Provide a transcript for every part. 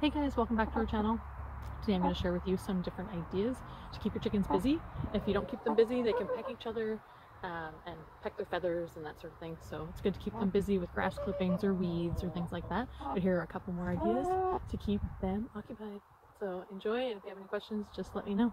Hey guys, welcome back to our channel. Today I'm going to share with you some different ideas to keep your chickens busy. If you don't keep them busy, they can peck each other um, and peck their feathers and that sort of thing. So it's good to keep them busy with grass clippings or weeds or things like that. But here are a couple more ideas to keep them occupied. So enjoy and if you have any questions, just let me know.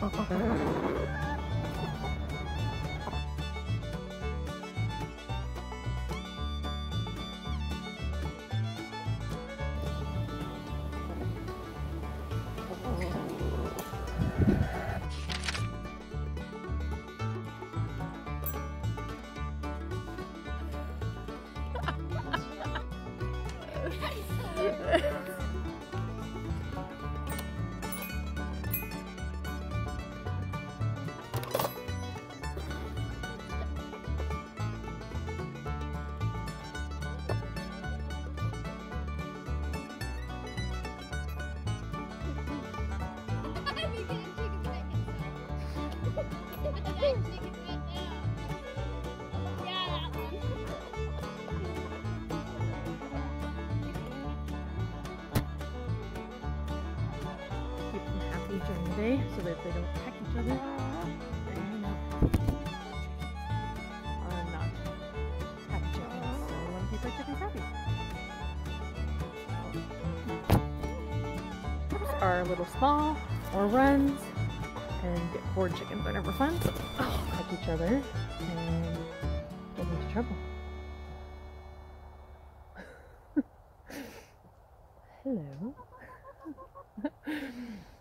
keep during the day so that they don't peck each other are are little small or runs and get bored chickens are never fun. So peck each other and get into trouble. Hello.